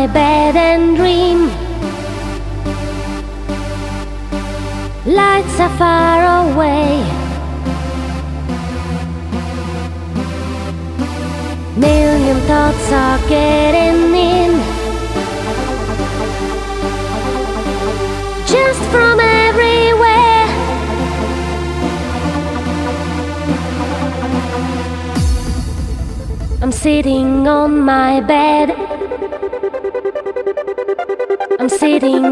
my bed and dream. Lights are far away. Million thoughts are getting in. Just from everywhere. I'm sitting on my bed. Sitting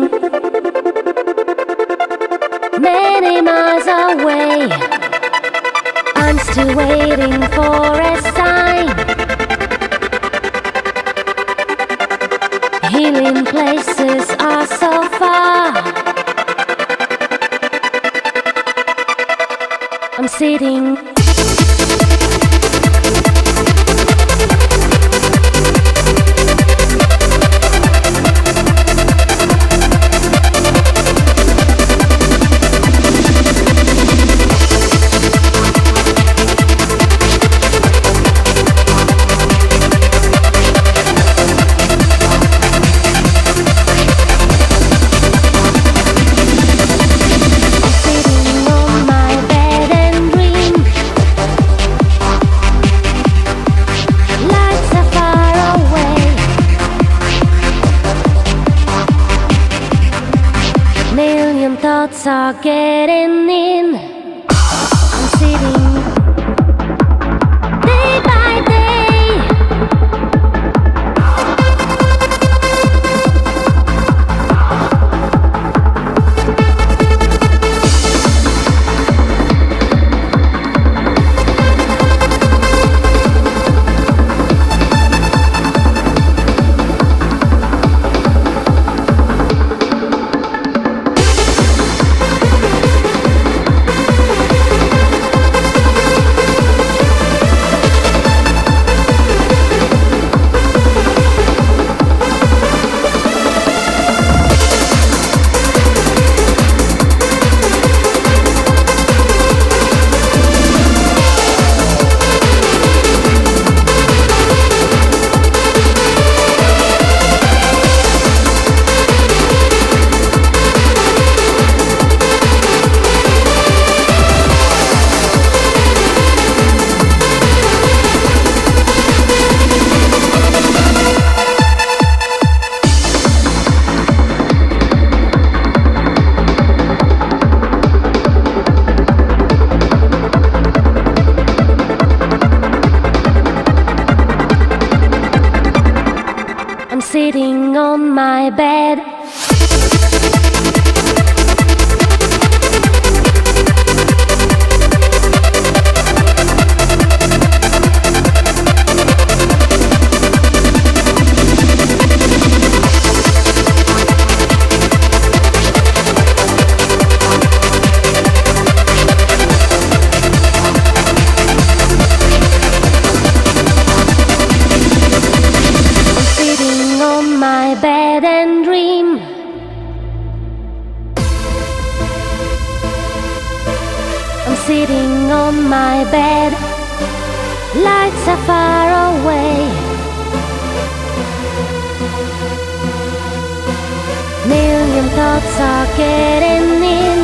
many miles away. I'm still waiting for a sign. Healing places are so far. I'm sitting. Getting my bed. Thoughts are getting in.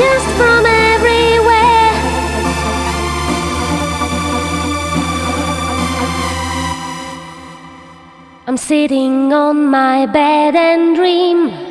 Just from everywhere. I'm sitting on my bed and dream.